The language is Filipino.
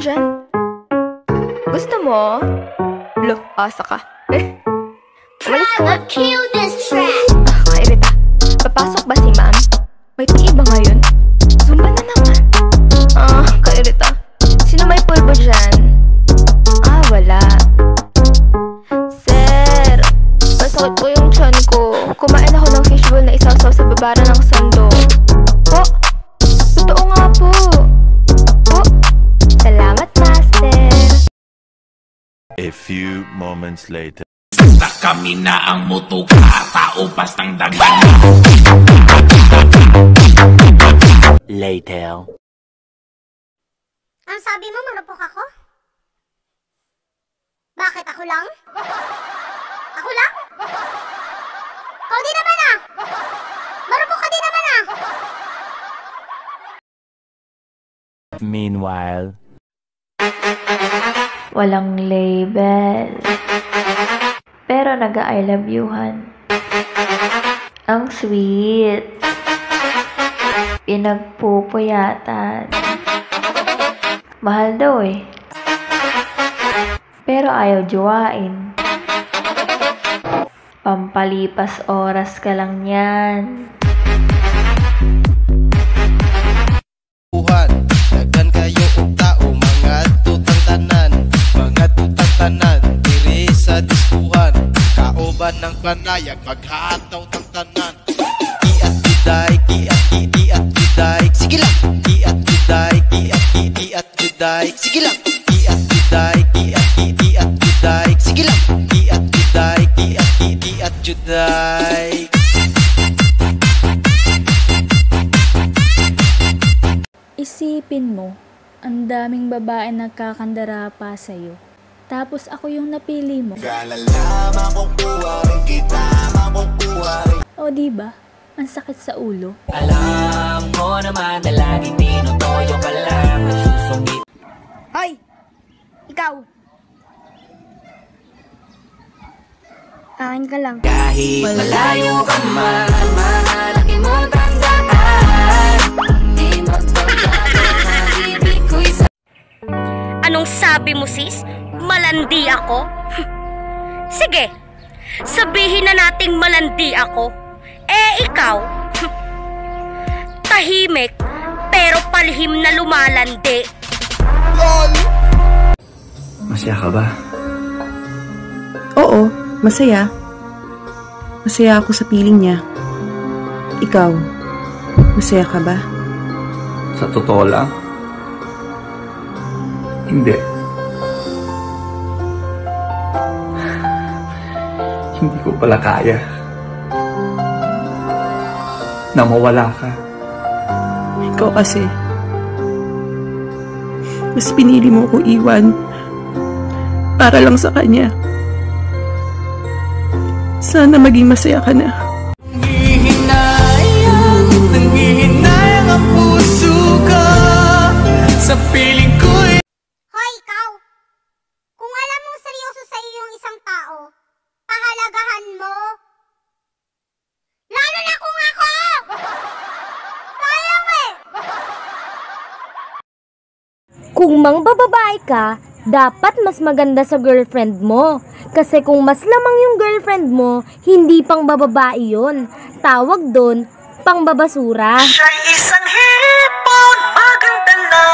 dyan. Gusto mo? Lo, asa ka. Eh. Umalis ka nga. Kill this track. Ah, kairita. Papasok ba si ma'am? May PE ba ngayon? Zumba na naman. Ah, kairita. Sino may pulbo dyan? Ah, wala. Sir, masakit po yung tiyan ko. Kumain ako ng fishbowl na isasaw sa babara ng sando. A few moments later. Kami na ang mutuka Tao bastang dagan Later. Ang sabi mo, marupok ako? Bakit ako lang? Ako lang? Ikaw din naman ah! Marupok ka din naman ah! Meanwhile. Walang label. Pero naga-I love youhan. Ang sweet. Pinagpupuyatan. Mahal daw eh. Pero ayaw jowain. Pampalipas oras ka lang yan. Tuhan kaoban ng panayag maghataw tang tanan. Iat juday iat iat juday sige lang. Iat juday iat iat juday sige lang. Iat juday iat iat juday sige lang. Iat juday iat iat juday Isipin mo, ang daming babae nagkakandara pa sa'yo. Tapos ako yung napili mo. O di ba? Ang sakit sa ulo. Alam mo naman na laging tinutoyo ka lang Nagsusungit Hoy! Ikaw! Akin ka lang. Kahit malayo ka man Mahalaki mo tandaan Di magbabago ang ibig ko'y sa Anong sabi mo sis? Malandi ako? Sige, sabihin na nating malandi ako. Eh ikaw, tahimik pero palihim na lumalandi. Masaya ka ba? Oo, masaya. Masaya ako sa piling niya. Ikaw, masaya ka ba? Sa totoo lang? Hindi. Hindi ko pala kaya. Na mawala ka. Ikaw kasi. Mas pinili mo ko iwan. Para lang sa kanya. Sana maging masaya ka na. Nangihinayang, nangihinayang ang puso ko Sa piling ko'y Hoy, ikaw! Kung alam mong seryoso sa iyo yung isang tao, pahalagahan mo. Lalo na kung ako! Sayang eh! Kung mangbababae ka, dapat mas maganda sa girlfriend mo. Kasi kung mas lamang yung girlfriend mo, hindi pang bababae yun. Tawag doon, pang babasura. Siya'y isang hipon Maganda na